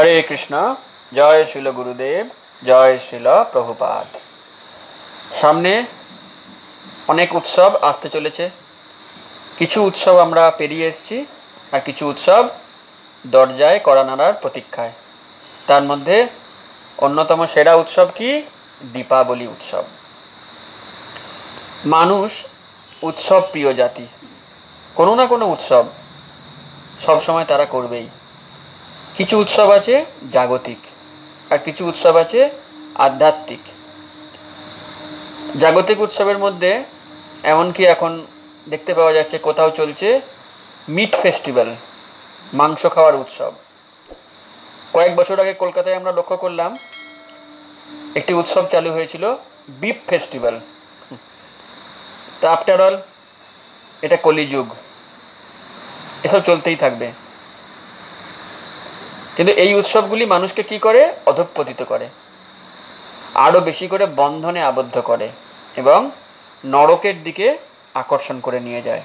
হরে কৃষ্ণ, জয় শিল গুরুদেব, জয় শিল প্রভুপাদ। সামনে অনেক উৎসব আসতে চলেছে। কিছু উৎসব আমরা পেরিয়ে এসেছি আর কিছু উৎসব দরজায় কড়া নাড়ার প্রতীক্ষায়। তার মধ্যে অন্যতম সেরা উৎসব কি? দীপাবলি উৎসব। মানুষ উৎসব প্রিয় জাতি। কোনো না কোনো উৎসব সবসময় তারা করবেই। কিছু উৎসব আছে জাগতিক আর কিছু উৎসব আছে আধ্যাত্মিক। জাগতিক উৎসবের মধ্যে এমনকি এখন দেখতে পাওয়া যাচ্ছে কোথাও চলছে মিট ফেস্টিভ্যাল, মাংস খাওয়ার উৎসব। কয়েক বছর আগে কলকাতায় আমরা লক্ষ্য করলাম একটি উৎসব চালু হয়েছিল বিপ ফেস্টিভ্যাল। তা আফটার অল, এটা কলিযুগ। এসব চলতেই থাকবে। কিন্তু এই উৎসবগুলি মানুষকে কি করে? অধঃপতিত করে। আরও বেশি করে বন্ধনে আবদ্ধ করে এবং নরকের দিকে আকর্ষণ করে নিয়ে যায়।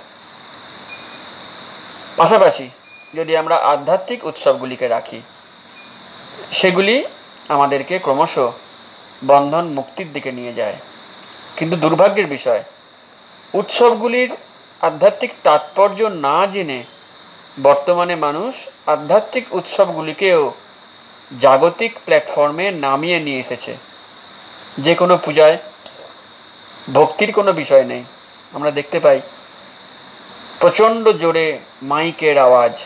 পাশাপাশি যদি আমরা আধ্যাত্মিক উৎসবগুলিকে রাখি, সেগুলি আমাদেরকে ক্রমশ বন্ধন মুক্তির দিকে নিয়ে যায়। কিন্তু দুর্ভাগ্যের বিষয়, উৎসবগুলির আধ্যাত্মিক তাৎপর্য না জেনে বর্তমানে মানুষ আধ্যাত্মিক উৎসবগুলিকেও জাগতিক প্ল্যাটফর্মে নামিয়ে নিয়ে এসেছে। যে কোনো পূজায় ভক্তির কোনো বিষয় নেই। আমরা দেখতে পাই, প্রচণ্ড জোরে মাইকের আওয়াজ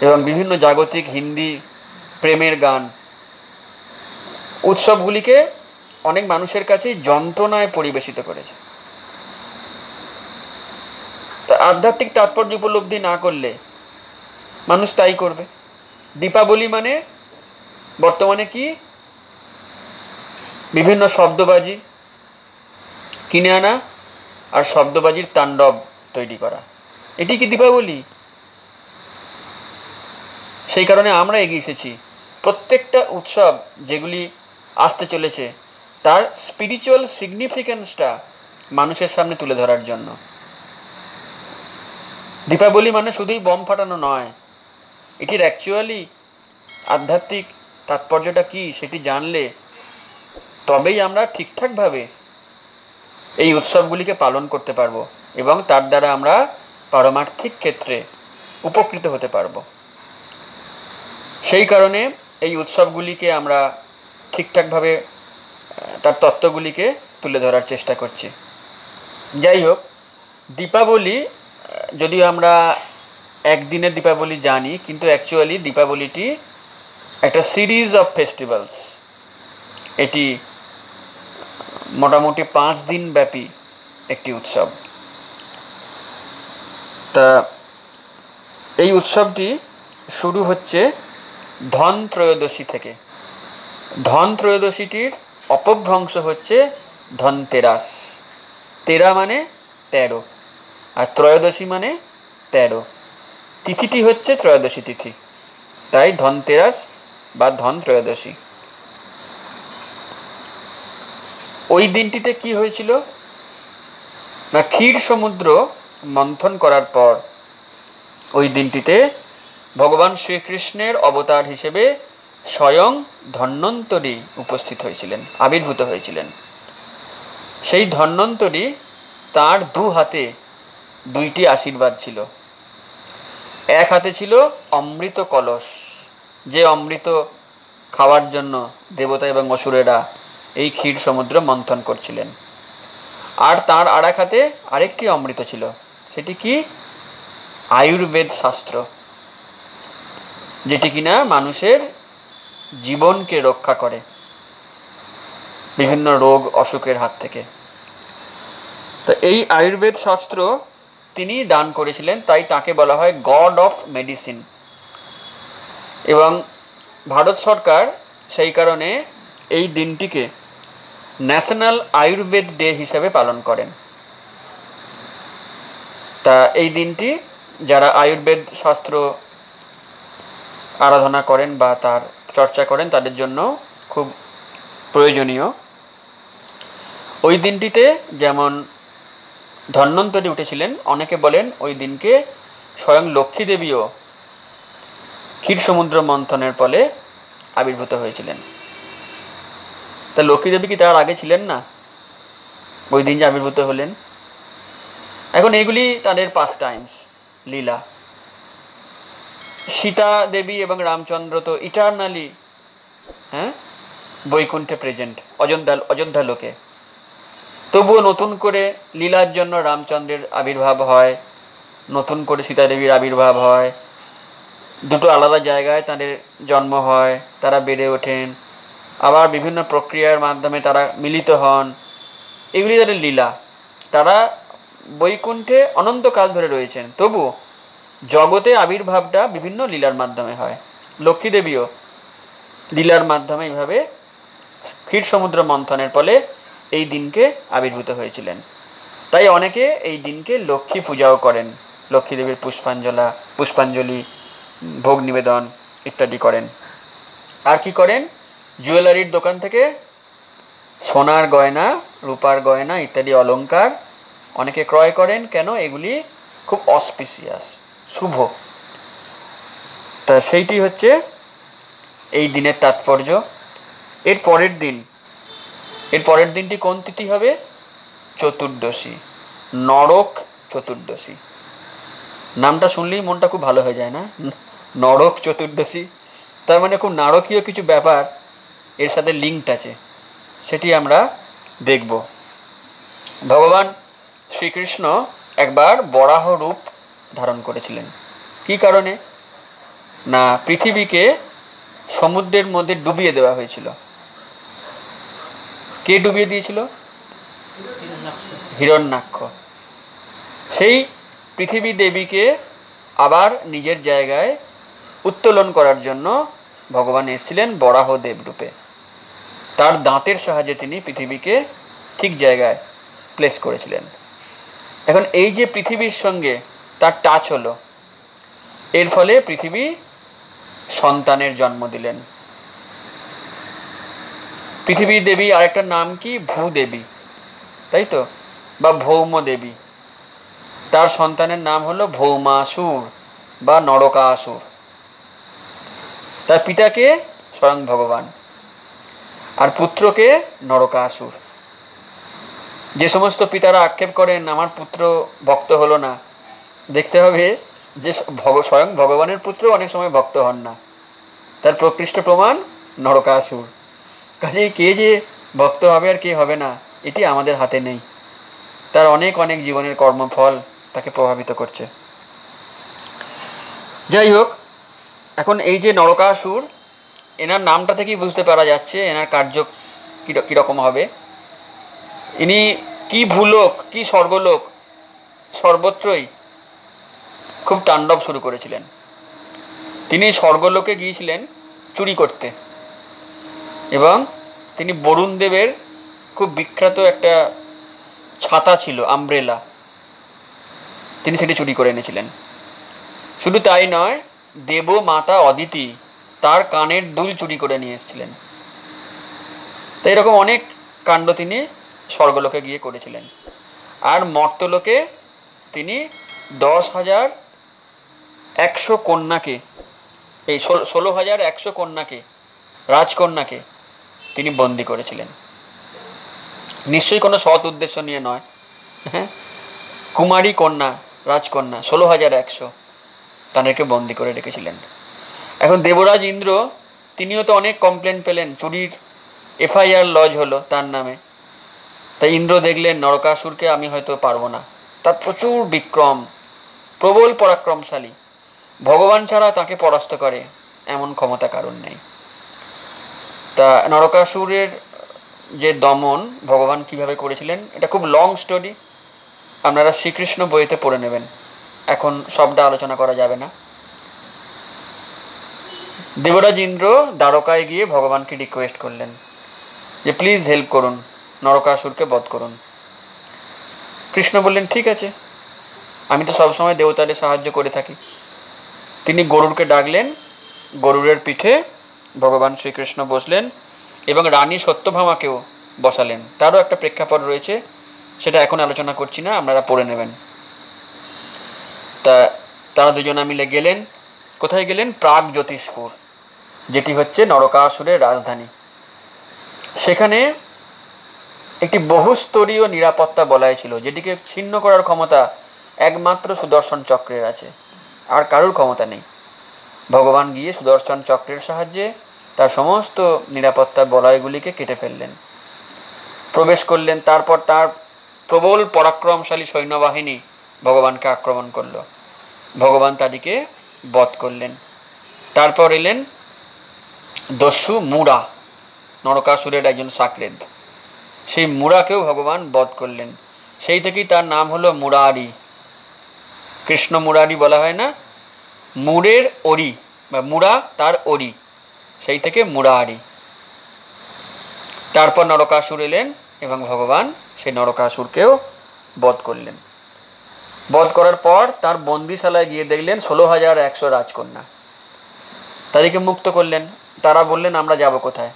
এবং বিভিন্ন জাগতিক হিন্দি প্রেমের গান। উৎসবগুলিকে অনেক মানুষের কাছেই যন্ত্রণায় পরিবেশিত করেছে। আধ্যাত্মিক তাৎপর্য উপলব্ধি না করলে মানুষ তাই করবে। দীপাবলি মানে বর্তমানে কি? বিভিন্ন শব্দবাজি কিনে আনা আর শব্দবাজির তাণ্ডব তৈরি করা। এটি কি দীপাবলি? সেই কারণে আমরা এগিয়ে এসেছি। প্রত্যেকটা উৎসব যেগুলি আসতে চলেছে, তার স্পিরিচুয়াল সিগনিফিক্যান্সটা মানুষের সামনে তুলে ধরার জন্য। দীপাবলি মানে শুধুই বম ফাটানো নয়, এটির অ্যাকচুয়ালি আধ্যাত্মিক তাৎপর্যটা কি সেটি জানলে তবেই আমরা ঠিকঠাকভাবে এই উৎসবগুলিকে পালন করতে পারব এবং তার দ্বারা আমরা পারমার্থিক ক্ষেত্রে উপকৃত হতে পারব। সেই কারণে এই উৎসবগুলিকে আমরা ঠিকঠাকভাবে তার তত্ত্বগুলিকে তুলে ধরার চেষ্টা করছি। যাই হোক, দীপাবলি যদিও আমরা একদিনের দীপাবলি জানি, কিন্তু অ্যাকচুয়ালি দীপাবলিটি একটা সিরিজ অফ ফেস্টিভ্যালস এটি মোটামুটি পাঁচ দিন ব্যাপী একটি উৎসব। তা এই উৎসবটি শুরু হচ্ছে ধন ত্রয়োদশী থেকে। ধন ত্রয়োদশীটির অপভ্রংশ হচ্ছে ধনতেরাস। তেরা মানে তেরো। আর ত্রয়োদশী মানে তেরো। তিথিটি হচ্ছে ত্রয়োদশী তিথি। তাই ধনতেরাস বা ধন ত্রয়োদশী। ওই দিনটিতে কি হয়েছিল? না, ক্ষীর সমুদ্র মন্থন করার পর ওই দিনটিতে ভগবান শ্রীকৃষ্ণের অবতার হিসেবে স্বয়ং ধন্বন্তরী উপস্থিত হয়েছিলেন, আবির্ভূত হয়েছিলেন। সেই ধন্বন্তরী তার দু হাতে দুইটি আশীর্বাদ ছিল। এক হাতে ছিল অমৃত কলস, যে অমৃত খাওয়ার জন্য দেবতা এবং অসুরেরা এই ক্ষীর সমুদ্র মন্থন করছিলেন। আর তার আর এক হাতে আরেকটি অমৃত ছিল, সেটি কি? আয়ুর্বেদ শাস্ত্র, যেটি কিনা মানুষের জীবনকে রক্ষা করে বিভিন্ন রোগ অসুখের হাত থেকে। তো এই আয়ুর্বেদ শাস্ত্র তিনি দান করেছিলেন, তাই তাকে বলা হয় গড অফ মেডিসিন এবং ভারত সরকার সেই কারণে এই দিনটিকে ন্যাশনাল আয়ুর্বেদ ডে হিসেবে পালন করেন। তা এই দিনটি যারা আয়ুর্বেদ শাস্ত্র আরাধনা করেন বা তার চর্চা করেন, তাদের জন্য খুব প্রয়োজনীয়। ওই দিনটিতে যেমন ধন্বন্তরী উঠেছিলেন। অনেকে বলেন ওই দিনকে স্বয়ং লক্ষ্মী দেবীও ক্ষীর সমুদ্র মন্থনের ফলে আবির্ভূত হয়েছিলেন। তা লক্ষ্মী দেবী কি তার আগে ছিলেন না? ওই দিন যে আবির্ভূত হলেন। এখন এগুলি তাদের পাস টাইমস লীলা। সীতা দেবী এবং রামচন্দ্র তো ইটারনালি হ্যাঁ? বৈকুণ্ঠে প্রেজেন্ট অযোধ্যা অযোধ্যা লোকে। তবুও নতুন করে লীলার জন্য রামচন্দ্রের আবির্ভাব হয়, নতুন করে সীতা দেবীর আবির্ভাব হয়। দুটো আলাদা জায়গায় তাদের জন্ম হয়, তারা বেড়ে ওঠেন। আবার বিভিন্ন প্রক্রিয়ার মাধ্যমে তারা মিলিত হন। এগুলি তাদের লীলা। তারা বৈকুণ্ঠে অনন্তকাল ধরে রয়েছেন। তবুও জগতে আবির্ভাবটা বিভিন্ন লীলার মাধ্যমে হয়। লক্ষ্মী দেবীও লীলার মাধ্যমে এইভাবে ক্ষীর সমুদ্র মন্থনের ফলে এই দিনকে আবির্ভূত হয়েছিলেন। তাই অনেকে এই দিনকে লক্ষ্মী পূজাও করেন, লক্ষ্মী দেবীর পুষ্পাঞ্জলা, পুষ্পাঞ্জলি, ভোগ নিবেদন ইত্যাদি করেন। আর কি করেন? জুয়েলারির দোকান থেকে সোনার গয়না, রূপার গয়না ইত্যাদি অলংকার অনেকে ক্রয় করেন। কেন? এগুলি খুব অসপিসিয়াস, শুভ। তা সেইটি হচ্ছে এই দিনের তাৎপর্য। এর পরের দিন এর পরের দিনটি কোন তিথি হবে? চতুর্দশী। নরক চতুর্দশী। নামটা শুনলেই মনটা খুব ভালো হয়ে যায়, না? নরক চতুর্দশী। তার মানে খুব নারকীয় কিছু ব্যাপার, এর সাথে লিঙ্কড আছে। সেটি আমরা দেখব। ভগবান শ্রীকৃষ্ণ একবার বরাহ রূপ ধারণ করেছিলেন। কি কারণে? না, পৃথিবীকে সমুদ্রের মধ্যে ডুবিয়ে দেওয়া হয়েছিল। কে ডুবিয়ে দিয়েছিল? হিরণ্যাক্ষ। সেই পৃথিবী দেবীকে আবার নিজের জায়গায় উত্তোলন করার জন্য ভগবান এসেছিলেন বরাহ দেব রূপে। তার দাঁতের সাহায্যে তিনি পৃথিবীকে ঠিক জায়গায় প্লেস করেছিলেন। এখন এই যে পৃথিবীর সঙ্গে তার টাচ হলো, এর ফলে পৃথিবী সন্তানের জন্ম দিলেন। পৃথিবী দেবী আরেকটা নাম কি? ভূদেবী তাই তো? বা ভৌম দেবী। তার সন্তানের নাম হলো ভৌমাসুর বা নরকাসুর। তার পিতাকে স্বয়ং ভগবান। আর পুত্রকে নরকাসুর। যে সমস্ত পিতারা আক্ষেপ করেন, আমার পুত্র ভক্ত হলো না। দেখতে হবে যে স্বয়ং ভগবানের পুত্র অনেক সময় ভক্ত হন না। তার প্রকৃষ্ট প্রমাণ নরকাসুর। কাজেই কে যে ভক্ত হবে আর কে হবে না, এটি আমাদের হাতে নেই। তার অনেক অনেক জীবনের কর্মফল তাকে প্রভাবিত করছে। যাই হোক, এখন এই যে নরকাসুর, এনার নামটা থেকেই বুঝতে পারা যাচ্ছে এনার কার্য কীরকম হবে। ইনি কি ভূলোক, কি স্বর্গলোক, সর্বত্রই খুব তাণ্ডব শুরু করেছিলেন। তিনি স্বর্গলোকে গিয়েছিলেন চুরি করতে। এবং তিনি বরুণ দেবের খুব বিখ্যাত একটা ছাতা ছিল আমব্রেলা তিনি সেটি চুরি করে এনেছিলেন। শুধু তাই নয়, দেব মাতা অদিতি তার কানের দুল চুরি করে নিয়ে এসেছিলেন। তো এরকম অনেক কাণ্ড তিনি স্বর্গলোকে গিয়ে করেছিলেন। আর মর্তলোকে তিনি দশ হাজার একশো কন্যাকে, এই ষোলো হাজার একশো কন্যাকে, রাজকন্যাকে তিনি বন্দি করেছিলেন। নিশ্চয়ই কোনো সৎ উদ্দেশ্য নিয়ে নয়। হ্যাঁ? কুমারী কন্যা, রাজকন্যা, ষোলো হাজার একশো তাদেরকে বন্দি করে রেখেছিলেন। এখন দেবরাজ ইন্দ্র, তিনিও তো অনেক কমপ্লেন পেলেন, চুরির এফআইআর লজ হলো তার নামে। তাই ইন্দ্র দেখলেন, নরকাসুরকে আমি হয়তো পারব না। তার প্রচুর বিক্রম, প্রবল পরাক্রমশালী। ভগবান ছাড়া তাকে পরাস্ত করে, এমন ক্ষমতা কারণ নেই। তা নরকাসুরের যে দমন, ভগবান কীভাবে করেছিলেন, এটা খুব লং স্টোরি আপনারা শ্রীকৃষ্ণ বইতে পড়ে নেবেন। এখন সবটা আলোচনা করা যাবে না। দেবরাজ ইন্দ্র দ্বারকায় গিয়ে ভগবানকে রিকোয়েস্ট করলেন যে প্লিজ হেল্প করুন, নরকাসুরকে বধ করুন। কৃষ্ণ বললেন, ঠিক আছে। আমি তো সবসময় দেবতাদের সাহায্য করে থাকি। তিনি গরুরকে ডাকলেন, গরুরের পিঠে ভগবান শ্রীকৃষ্ণ বসলেন এবং রানী সত্যভামাকেও বসালেন। তারও একটা প্রেক্ষাপট রয়েছে, সেটা এখন আলোচনা করছি না, আপনারা পড়ে নেবেন। তা, তারা দুজনা মিলে গেলেন। কোথায় গেলেন? প্রাগ জ্যোতিষপুর, যেটি হচ্ছে নরকাসুরের রাজধানী। সেখানে একটি বহুস্তরীয় নিরাপত্তা বলয় ছিল, যেটিকে ছিন্ন করার ক্ষমতা একমাত্র সুদর্শন চক্রের আছে, আর কারোর ক্ষমতা নেই। ভগবান গিয়ে সুদর্শন চক্রের সাহায্যে তার সমস্ত নিরাপত্তার বলয়গুলিকে কেটে ফেললেন। প্রবেশ করলেন, তারপর তার প্রবল পরাক্রমশালী সৈন্যবাহিনী ভগবানকে আক্রমণ করল। ভগবান তাদেরকে বধ করলেন। তারপর এলেন দস্যু মুড়া নরকাসুরের একজন সাকরেদ। সেই মুড়াকেও ভগবান বধ করলেন। সেই থেকেই তার নাম হলো মুরারি। কৃষ্ণ মুরারি বলা হয় না? মুড়ের অরি বা মুড়া তার অরি সেই থেকে মুরারি। তারপর নরকাসুর এলেন এবং ভগবান সেই নরকাসুরকেও বধ করলেন। বধ করার পর তার বন্দিশালায় গিয়ে দেখলেন ষোলো হাজার একশো রাজকন্যা। তাদেরকে মুক্ত করলেন। তারা বললেন, আমরা যাব কোথায়?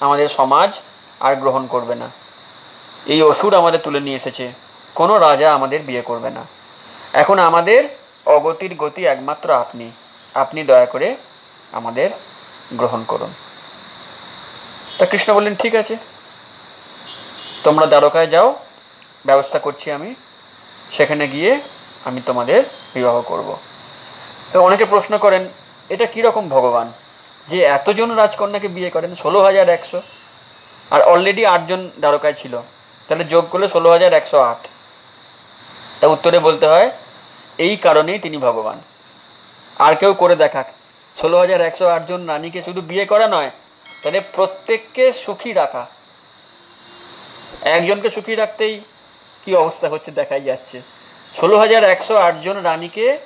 আমাদের সমাজ আর গ্রহণ করবে না। এই অসুর আমাদের তুলে নিয়ে এসেছে। কোনো রাজা আমাদের বিয়ে করবে না। এখন আমাদের অগতির গতি একমাত্র আপনি। আপনি দয়া করে আমাদের গ্রহণ করুন। তা কৃষ্ণ বললেন, ঠিক আছে। তোমরা দ্বারকায় যাও, ব্যবস্থা করছি আমি। সেখানে গিয়ে আমি তোমাদের বিবাহ করব। অনেকে প্রশ্ন করেন, এটা কীরকম ভগবান? যে এতজন রাজকন্যাকে বিয়ে করেন, ষোলো হাজার একশো, আর অলরেডি আটজন দ্বারকায় ছিল। তাহলে যোগ করলে ষোলো হাজার একশো আট। তা উত্তরে বলতে হয় এই কারণেই তিনি ভগবান। আর কেউ করে দেখাক। ষোলো হাজার একশো আটজন রানীকে শুধু বিয়ে করা নয় তাহলে প্রত্যেককে সুখী রাখা। একজনকে সুখী রাখতেই কি অবস্থা হচ্ছে দেখাই যাচ্ছে। ষোলো হাজার একশো আটজন রানীকে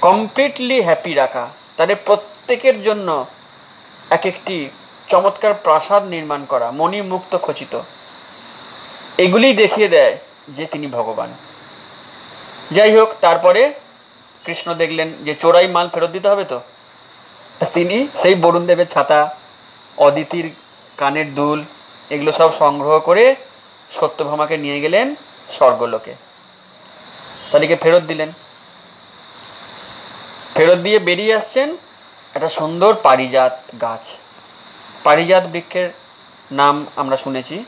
কমপ্লিটলি হ্যাপি রাখা, তাদের প্রত্যেকের জন্য এক একটি চমৎকার প্রাসাদ নির্মাণ করা, মণিমুক্ত খচিত। এগুলি দেখিয়ে দেয় যে তিনি ভগবান। যাই হোক, তারপরে কৃষ্ণ দেখলেন যে চোরাই মাল ফেরত দিতে হবে তো? তিনি সেই বরুণ দেবের ছাতা, অদিতির কানের দুল, এগুলো সব সংগ্রহ করে সত্যভামাকে নিয়ে গেলেন স্বর্গলোকে। তাদেরকে ফেরত দিলেন। ফেরত দিয়ে বেরিয়ে আসছেন একটা সুন্দর পারিজাত গাছ। পারিজাত বৃক্ষের নাম আমরা শুনেছি,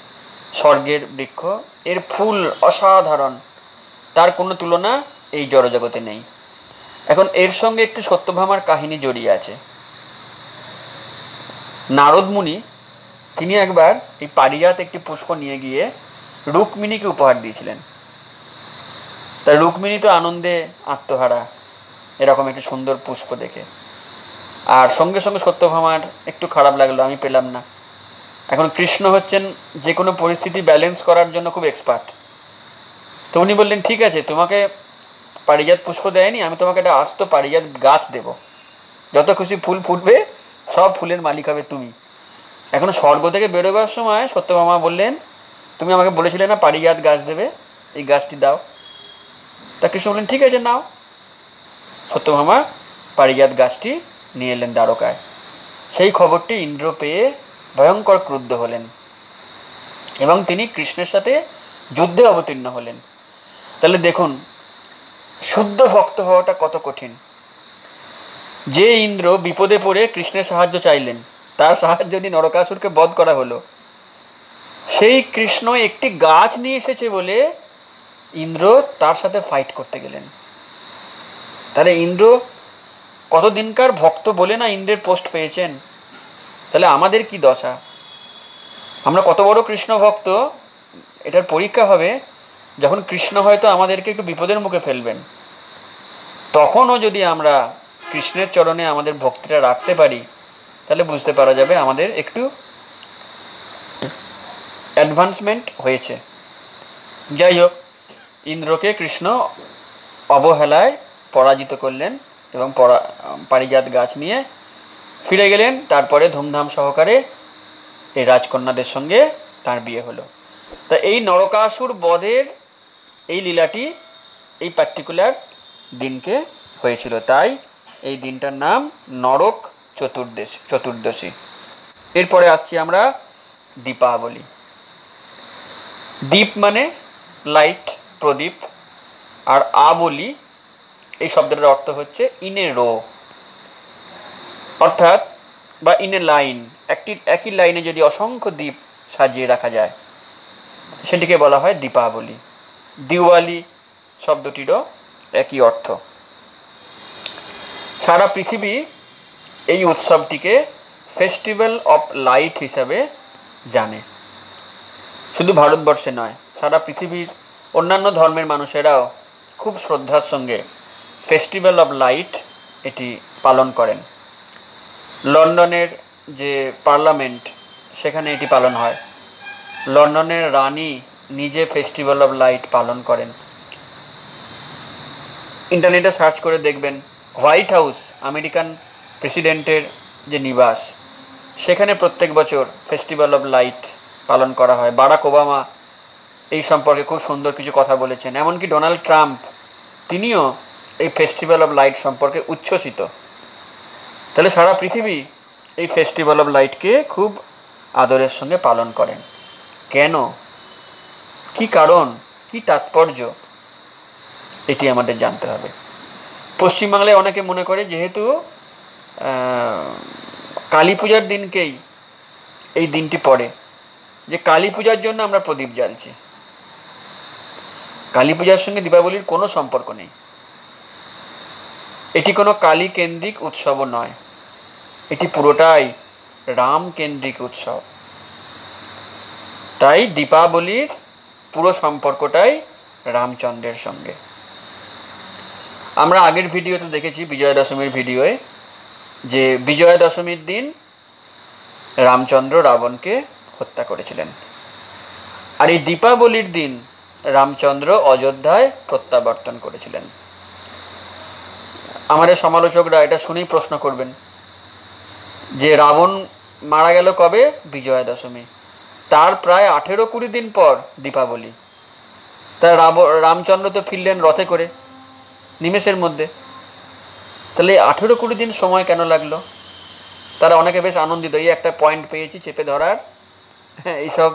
স্বর্গের বৃক্ষ। এর ফুল অসাধারণ। তার কোনো তুলনা এই জড়জগতে নেই। এখন এর সঙ্গে একটু সত্যভামার কাহিনী জড়িয়ে আছে। নারদ মুনি, তিনি একবার এই পারিজাত একটি পুষ্প নিয়ে গিয়ে রুক্মিণীকে উপহার দিয়েছিলেন। তা রুক্মিণী তো আনন্দে আত্মহারা, এরকম একটি সুন্দর পুষ্প দেখে। আর সঙ্গে সঙ্গে সত্যভামার একটু খারাপ লাগল, আমি পেলাম না। এখন কৃষ্ণ হচ্ছেন যে কোনো পরিস্থিতি ব্যালেন্স করার জন্য খুব এক্সপার্ট। তো উনি বললেন, ঠিক আছে, তোমাকে পারিজাত পুষ্প দেয়নি, আমি তোমাকে একটা আস্ত পারিজাত গাছ দেব। যত খুশি ফুল ফুটবে, সব ফুলের মালিক হবে তুমি। এখন স্বর্গ থেকে বেরোবার সময় সত্যভামা বললেন, তুমি আমাকে বলেছিলে না পারিজাত গাছ দেবে? এই গাছটি দাও। তা কৃষ্ণ বললেন, ঠিক আছে, নাও। সত্যভামা পারিজাত গাছটি নিয়ে এলেন দ্বারকায়। সেই খবরটি ইন্দ্র পেয়ে ভয়ঙ্কর ক্রুদ্ধ হলেন এবং তিনি কৃষ্ণের সাথে যুদ্ধে অবতীর্ণ হলেন। তাহলে দেখুন, শুদ্ধ ভক্ত হওয়াটা কত কঠিন। যে ইন্দ্র বিপদে পড়ে কৃষ্ণের সাহায্য চাইলেন, তার সাহায্য দিয়ে নরকাসুরকে বধ করা হলো। সেই কৃষ্ণ একটি গাছ নিয়ে এসেছে বলে ইন্দ্র তার সাথে ফাইট করতে গেলেন। তাহলে ইন্দ্র কতদিনকার ভক্ত বলে না ইন্দ্রের পোস্ট পেয়েছেন? তাহলে আমাদের কি দশা? আমরা কত বড় কৃষ্ণ ভক্ত, এটার পরীক্ষা হবে। যখন কৃষ্ণ হয়তো আমাদেরকে একটু বিপদের মুখে ফেলবেন, তখনও যদি আমরা কৃষ্ণের চরণে আমাদের ভক্তিটা রাখতে পারি, তাহলে বুঝতে পারা যাবে আমাদের একটু অ্যাডভান্সমেন্ট হয়েছে। যাই হোক, ইন্দ্রকে কৃষ্ণ অবহেলায় পরাজিত করলেন এবং পরা, পারিজাত গাছ নিয়ে ফিরে গেলেন। তারপরে ধুমধাম সহকারে এই রাজকন্যাদের সঙ্গে তার বিয়ে হলো। তা এই নরকাসুর বধের এই লীলাটি এই পার্টিকুলার দিনকে হয়েছিল। তাই এই দিনটার নাম নরক চতুর্দশ, চতুর্দশী। এরপরে আসছি আমরা দীপাবলি। দ্বীপ মানে লাইট, প্রদীপ। আর আবলি এই শব্দটার অর্থ হচ্ছে ইন রো। অর্থাৎ বা ইন লাইন, একটি, একই লাইনে যদি অসংখ্য দ্বীপ সাজিয়ে রাখা যায়, সেটিকে বলা হয় দীপাবলি। দিওয়ালি শব্দটিরও একই অর্থ। সারা পৃথিবী এই উৎসবটিকে ফেস্টিভ্যাল অফ লাইট হিসাবে জানে। শুধু ভারতবর্ষে নয়, সারা পৃথিবীর অন্যান্য ধর্মের মানুষেরাও খুব শ্রদ্ধার সঙ্গে ফেস্টিভ্যাল অফ লাইট এটি পালন করেন। লন্ডনের যে পার্লামেন্ট, সেখানে এটি পালন হয়। লন্ডনের রানী নিজে ফেস্টিভ্যাল অফ লাইট পালন করেন। ইন্টারনেটে সার্চ করে দেখবেন হোয়াইট হাউস আমেরিকান প্রেসিডেন্টের যে নিবাস, সেখানে প্রত্যেক বছর ফেস্টিভ্যাল অফ লাইট পালন করা হয়। বারাক ওবামা এই সম্পর্কে খুব সুন্দর কিছু কথা বলেছেন। এমনকি ডোনাল্ড ট্রাম্প তিনিও এই ফেস্টিভ্যাল অফ লাইট সম্পর্কে উচ্ছ্বসিত। তাহলে সারা পৃথিবী এই ফেস্টিভ্যাল অফ লাইটকে খুব আদরের সঙ্গে পালন করেন। কেন? কি কারণ, কি তাৎপর্য, এটি আমাদের জানতে হবে। পশ্চিমবাংলায় অনেকে মনে করে যেহেতু কালী পূজার দিনকেই এই দিনটি পড়ে, যে কালী পূজার জন্য আমরা প্রদীপ জ্বালছি। কালী পূজার সঙ্গে দীপাবলির কোনো সম্পর্ক নেই। এটি কোনো কালী কেন্দ্রিক উৎসবও নয়। এটি পুরোটাই রাম কেন্দ্রিক উৎসব। তাই দীপাবলির পুরো সম্পর্কটাই রামচন্দ্রের সঙ্গে। আমরা আগের ভিডিওতে দেখেছি বিজয়া দশমীর ভিডিওয়ে যে বিজয়া দশমীর দিন রামচন্দ্র রাবণকে হত্যা করেছিলেন। আর এই দীপাবলির দিন রামচন্দ্র অযোধ্যায় প্রত্যাবর্তন করেছিলেন। আমাদের সমালোচকরা এটা শুনেই প্রশ্ন করবেন যে রাবণ মারা গেল কবে? বিজয়া দশমী তার প্রায় আঠেরো কুড়ি দিন পর দীপাবলি। তা রামচন্দ্র তো ফিরলেন রথে করে, নিমেষের মধ্যে। তাহলে আঠেরো কুড়ি দিন সময় কেন লাগল? তারা অনেকে বেশ আনন্দিত, এই একটা পয়েন্ট পেয়েছি চেপে ধরার। হ্যাঁ এইসব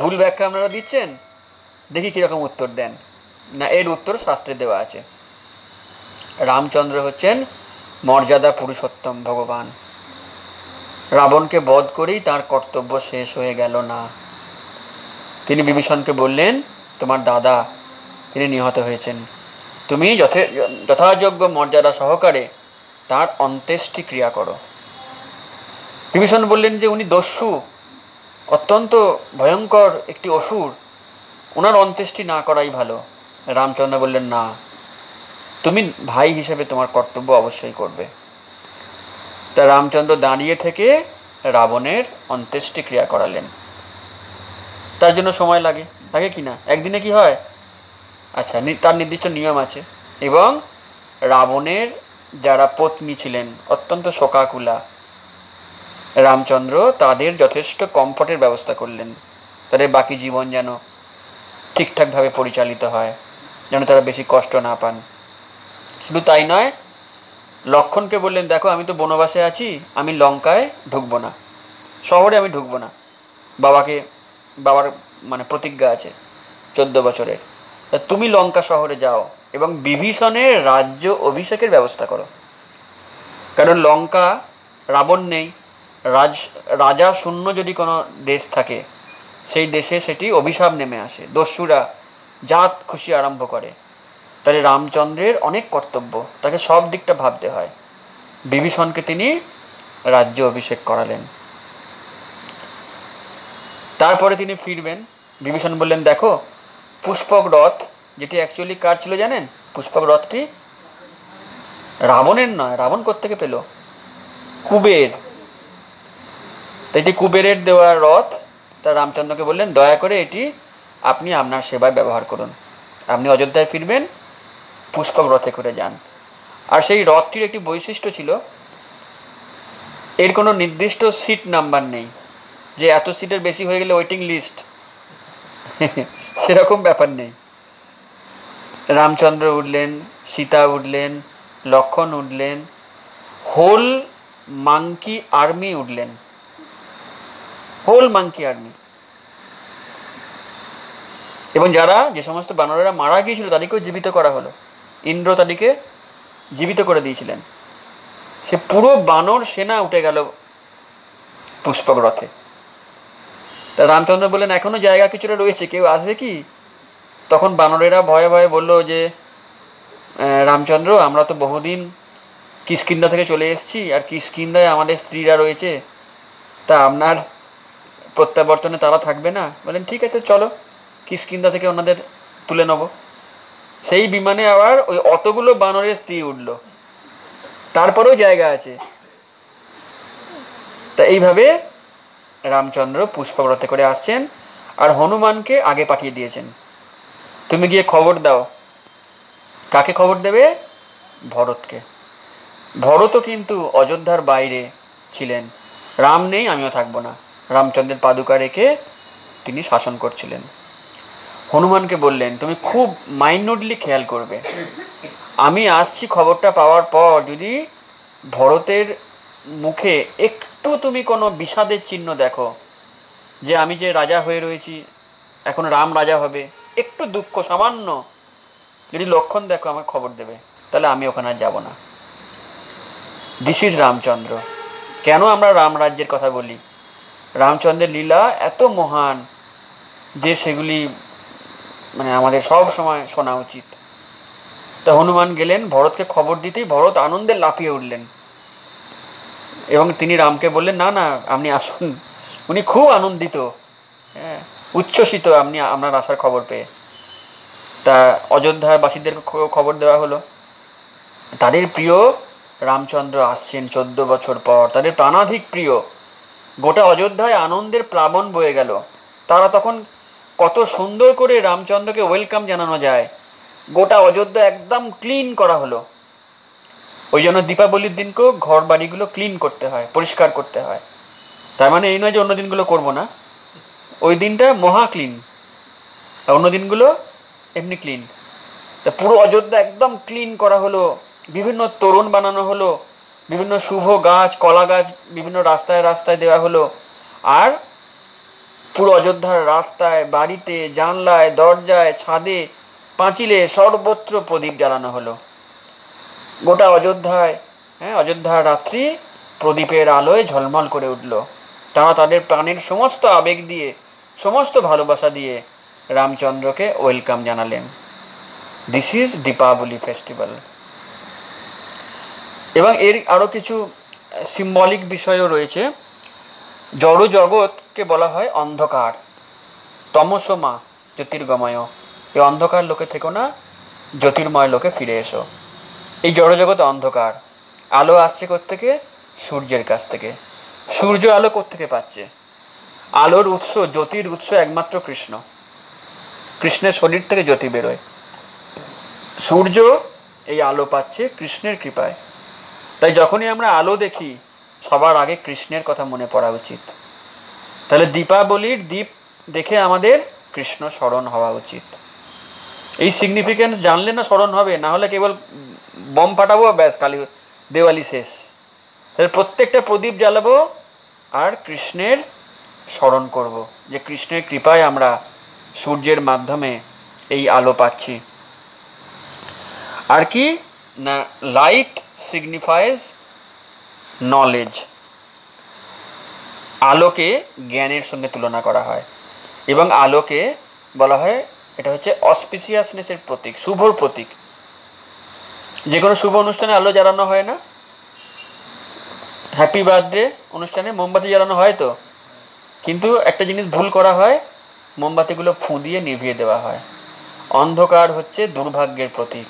ভুল ব্যাখ্যা আপনারা দিচ্ছেন? দেখি কীরকম উত্তর দেন। না, এর উত্তর শাস্ত্রে দেওয়া আছে। রামচন্দ্র হচ্ছেন মর্যাদা পুরুষোত্তম ভগবান। রাবণকে বধ করেই তার কর্তব্য শেষ হয়ে গেল না। তিনি বিভীষণকে বললেন, তোমার দাদা, তিনি নিহত হয়েছেন। তুমি যথে যথাযোগ্য মর্যাদা সহকারে তার অন্ত্যেষ্টি ক্রিয়া করো। বিভীষণ বললেন যে, উনি দস্যু, অত্যন্ত ভয়ঙ্কর একটি অসুর। ওনার অন্ত্যেষ্টি না করাই ভালো। রামচন্দ্র বললেন, না, তুমি ভাই হিসেবে তোমার কর্তব্য অবশ্যই করবে। তা রামচন্দ্র দাঁড়িয়ে থেকে রাবণের অন্ত্যেষ্টি ক্রিয়া করালেন। তার জন্য সময় লাগে। লাগে কি না? একদিনে কি হয়? আচ্ছা তার নির্দিষ্ট নিয়ম আছে এবং রাবণের যারা পত্নী ছিলেন, অত্যন্ত শোকাকুলা, রামচন্দ্র তাদের যথেষ্ট কমফর্টের ব্যবস্থা করলেন। তাদের বাকি জীবন যেন ঠিকঠাকভাবে পরিচালিত হয়, যেন তারা বেশি কষ্ট না পান। শুধু তাই নয় লক্ষণকে বললেন, দেখো, আমি তো বনবাসে আছি, আমি লঙ্কায় ঢুকবো না। শহরে আমি ঢুকবো না। বাবাকে, বাবার মানে প্রতিজ্ঞা আছে চোদ্দ বছরের। তুমি লঙ্কা শহরে যাও এবং বিভীষণের রাজ্য অভিষেকের ব্যবস্থা করো। কারণ লঙ্কা রাবণ নেই, রাজ, রাজা শূন্য যদি কোনো দেশ থাকে, সেই দেশে সেটি অভিশাপ নেমে আসে। দস্যুরা জাত খুশি আরম্ভ করে। তাহলে রামচন্দ্রের অনেক কর্তব্য, তাকে সব দিকটা ভাবতে হয়। বিভীষণকে তিনি রাজ্য অভিষেক করালেন। তারপরে তিনি ফিরবেন। বিভীষণ বললেন, দেখো, পুষ্পক রথ, যেটি অ্যাকচুয়ালি কার ছিল জানেন? পুষ্পক রথটি রাবণের নয়, রাবণ কোত্থেকে পেল? কুবের। এটি কুবেরের দেওয়া রথ। তা রামচন্দ্রকে বললেন, দয়া করে এটি আপনি আপনার সেবায় ব্যবহার করুন। আপনি অযোধ্যায় ফিরবেন পুষ্পক রথে করে যান। আর সেই রথটির একটি বৈশিষ্ট্য ছিল, এর কোনো নির্দিষ্ট সিট নাম্বার নেই, যে এত সিটের বেশি হয়ে গেলে ওয়েটিং লিস্ট সেরকম ব্যাপার নেই। রামচন্দ্র উঠলেন, সীতা উঠলেন, লক্ষণ উঠলেন হোল মাংকি আর্মি উঠলেন। হোল মাংকি আর্মি এবং যারা, যে সমস্ত বানরেরা মারা গিয়েছিল, তাদেরকেও জীবিত করা হলো। ইন্দ্র তাদেরকে জীবিত করে দিয়েছিলেন। সে পুরো বানর সেনা উঠে গেল পুষ্পক রথে তা রামচন্দ্র বললেন, এখনও জায়গা কিছুটা রয়েছে, কেউ আসবে কি? তখন বানরেরা ভয়ে ভয়ে বলল যে রামচন্দ্র, আমরা তো বহুদিন কিষ্কিন্দা থেকে চলে এসেছি, আর কিষ্কিন্দায় আমাদের স্ত্রীরা রয়েছে। তা আপনার প্রত্যাবর্তনে তারা থাকবে না? বলেন ঠিক আছে, চলো কিষ্কিন্দা থেকে ওনাদের তুলে নেব। সেই বিমানে আবার ওই অতগুলো বানরের স্ত্রী উঠল। তারপরেও জায়গা আছে। তা এইভাবে রামচন্দ্র পুষ্পব্রতে করে আসছেন আর হনুমানকে আগে পাঠিয়ে দিয়েছেন। তুমি গিয়ে খবর দাও। কাকে খবর দেবে? ভরতকে। ভরতও কিন্তু অযোধ্যার বাইরে ছিলেন। রাম নেই, আমিও থাকব না। রামচন্দ্রের পাদুকা রেখে তিনি শাসন করছিলেন। হনুমানকে বললেন, তুমি খুব মাইন্যুটলি খেয়াল করবে। আমি আসছি খবরটা পাওয়ার পর যদি ভরতের মুখে একটু তুমি কোনো বিষাদের চিহ্ন দেখো, যে আমি যে রাজা হয়ে রয়েছি, এখন রাম রাজা হবে, একটু দুঃখ সামান্য যদি লক্ষণ দেখো আমাকে খবর দেবে, তাহলে আমি ওখানে আর যাব না। দিস ইজ রামচন্দ্র কেন আমরা রাম রাজ্যের কথা বলি? রামচন্দ্রের লীলা এত মহান যে সেগুলি মানে আমাদের সব সময় শোনা উচিত। তা হনুমান গেলেন, ভরতকে খবর দিতেই ভরত আনন্দে লাফিয়ে উঠলেন। এবং তিনি রামকে বললেন, না না, আপনি আসুন। উনি খুব আনন্দিত। হ্যাঁ উচ্ছ্বসিত আপনি আপনার আসার খবর পেয়ে। তা অযোধ্যার বাসীদেরকে খবর দেওয়া হলো। তাদের প্রিয় রামচন্দ্র আসছেন চোদ্দ বছর পর। তাদের প্রাণাধিক প্রিয়। গোটা অযোধ্যায় আনন্দের প্লাবন বয়ে গেল। তারা তখন কত সুন্দর করে রামচন্দ্রকে ওয়েলকাম জানানো যায়। গোটা অযোধ্যা একদম ক্লিন করা হলো। ওই জন্য দীপাবলির দিনকেও ঘর বাড়িগুলো ক্লিন করতে হয়, পরিষ্কার করতে হয়। তার মানে এই নয় যে অন্য দিনগুলো করব না। ওই দিনটা মহা ক্লিন আর অন্য দিনগুলো এমনি ক্লিন তা পুরো অযোধ্যা একদম ক্লিন করা হলো। বিভিন্ন তোরণ বানানো হলো। বিভিন্ন শুভ গাছ, কলা গাছ বিভিন্ন রাস্তায় রাস্তায় দেওয়া হলো। আর পুরো অযোধ্যার রাস্তায়, বাড়িতে, জানলায়, দরজায়, ছাদে পাঁচিলে সর্বত্র প্রদীপ জ্বালানো হলো। গোটা অযোধ্যায় হ্যাঁ অযোধ্যার রাত্রি প্রদীপের আলোয় ঝলমল করে উঠল। তারা তাদের প্রাণের সমস্ত আবেগ দিয়ে, সমস্ত ভালোবাসা দিয়ে রামচন্দ্রকে ওয়েলকাম জানালেন। দিস ইজ দীপাবলি ফেস্টিভ্যাল এবং এর আরও কিছু সিম্বলিক বিষয়ও রয়েছে। জড় জগৎকে বলা হয় অন্ধকার। তমসমা জ্যোতির্গময়। এই অন্ধকার লোকে থেকো না, জ্যোতির্ময় লোকে ফিরে এসো। এই জড়জগৎ অন্ধকার। আলো আসছে থেকে সূর্যের কাছ থেকে। সূর্য আলো থেকে পাচ্ছে? আলোর উৎস, জ্যোতির উৎস একমাত্র কৃষ্ণ। কৃষ্ণের শরীর থেকে জ্যোতি বেরোয়। সূর্য এই আলো পাচ্ছে কৃষ্ণের কৃপায়। তাই যখনই আমরা আলো দেখি সবার আগে কৃষ্ণের কথা মনে পড়া উচিত। তাহলে দীপাবলির দ্বীপ দেখে আমাদের কৃষ্ণ স্মরণ হওয়া উচিত। এই সিগনিফিকেন্স জানলে না স্মরণ হবে, না হলে কেবল বম ফাটাবো ব্যাস, কালী, দেওয়ালি শেষ। তাহলে প্রত্যেকটা প্রদীপ জ্বালাবো আর কৃষ্ণের স্মরণ করব যে কৃষ্ণের কৃপায় আমরা সূর্যের মাধ্যমে এই আলো পাচ্ছি। আর কি? না লাইট সিগনিফাইজ নলেজ আলোকে জ্ঞানের সঙ্গে তুলনা করা হয়। এবং আলোকে বলা হয়, এটা হচ্ছে অসপিসিয়াসনেসের প্রতীক শুভর প্রতীক। যে কোনো শুভ অনুষ্ঠানে আলো জ্বালানো হয় না। হ্যাপি বার্থডে অনুষ্ঠানে মোমবাতি জ্বালানো হয় তো। কিন্তু একটা জিনিস ভুল করা হয়, মোমবাতিগুলো ফুঁ দিয়ে নিভিয়ে দেওয়া হয়। অন্ধকার হচ্ছে দুর্ভাগ্যের প্রতীক।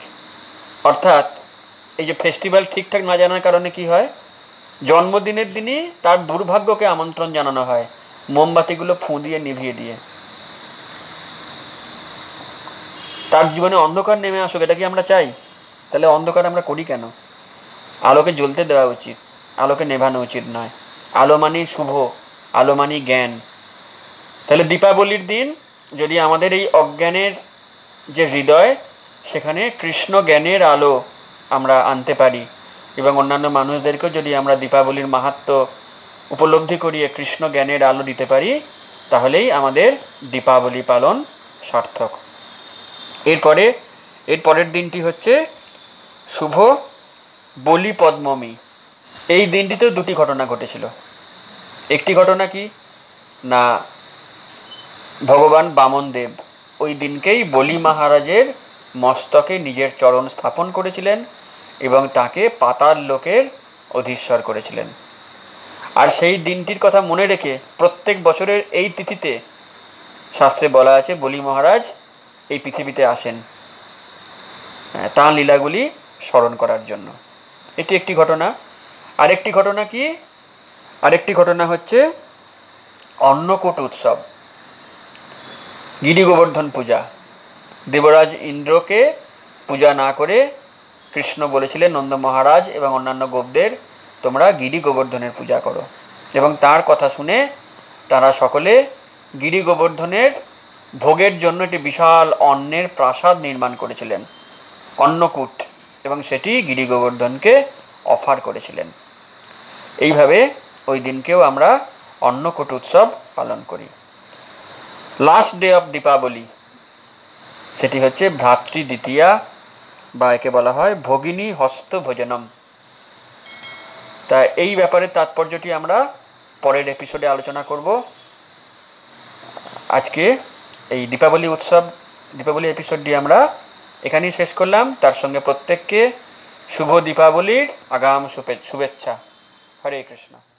অর্থাৎ এই যে ফেস্টিভ্যাল ঠিকঠাক না জানার কারণে কি হয়? জন্মদিনের দিনই তার দুর্ভাগ্যকে আমন্ত্রণ জানানো হয়। মোমবাতিগুলো ফুঁ দিয়ে নিভিয়ে দিয়ে। তার জীবনে অন্ধকার নেমে আসুক, এটা কি আমরা চাই? তাহলে অন্ধকার আমরা করি কেন? আলোকে জ্বলতে দেওয়া উচিত, আলোকে নেভানো উচিত নয়। আলো মানেই শুভ, আলো মানেই জ্ঞান। তাহলে দীপাবলির দিন যদি আমাদের এই অজ্ঞানের যে হৃদয়, সেখানে কৃষ্ণ জ্ঞানের আলো আমরা আনতে পারি। এবং অন্যান্য মানুষদেরকেও যদি আমরা দীপাবলির মাহাত্ম উপলব্ধি করিয়ে কৃষ্ণ জ্ঞানের আলো দিতে পারি, তাহলেই আমাদের দীপাবলি পালন সার্থক। এরপরে, এর পরের দিনটি হচ্ছে শুভ বলি পদ্মমী। এই দিনটিতেও দুটি ঘটনা ঘটেছিল। একটি ঘটনা কি? না, ভগবান বামনদেব ওই দিনকেই বলি মহারাজের মস্তকে নিজের চরণ স্থাপন করেছিলেন। এবং তাকে পাতাল লোকের অধীশ্বর করেছিলেন। আর সেই দিনটির কথা মনে রেখে প্রত্যেক বছরের এই তিথিতে শাস্ত্রে বলা আছে, বলি মহারাজ এই পৃথিবীতে আসেন তাঁর লীলাগুলি স্মরণ করার জন্য। এটি একটি ঘটনা। আরেকটি ঘটনা কি? আরেকটি ঘটনা হচ্ছে অন্নকূট উৎসব। গিরি গোবর্ধন পূজা। দেবরাজ ইন্দ্রকে পূজা না করে কৃষ্ণ বলেছিলেন, নন্দ মহারাজ এবং অন্যান্য গোপদের, তোমরা গিরি গোবর্ধনের পূজা করো। এবং তার কথা শুনে তারা সকলে গিরি গোবর্ধনের ভোগের জন্য একটি বিশাল অন্নের প্রাসাদ নির্মাণ করেছিলেন, অন্নকূট, এবং সেটি গিরি গোবর্ধনকে অফার করেছিলেন। এইভাবে ওই দিনকেও আমরা অন্নকূট উৎসব পালন করি। লাস্ট ডে অফ দীপাবলি সেটি হচ্ছে ভ্রাতৃ দ্বিতীয়া বা একে বলা হয় ভগিনী হস্ত ভোজনম তা এই ব্যাপারে তাৎপর্যটি আমরা পরের এপিসোডে আলোচনা করব। আজকে এই দীপাবলি উৎসব, দীপাবলি এপিসোডটি আমরা এখানেই শেষ করলাম। তার সঙ্গে প্রত্যেককে শুভ দীপাবলির আগাম শুভেচ্ছা। হরে কৃষ্ণ।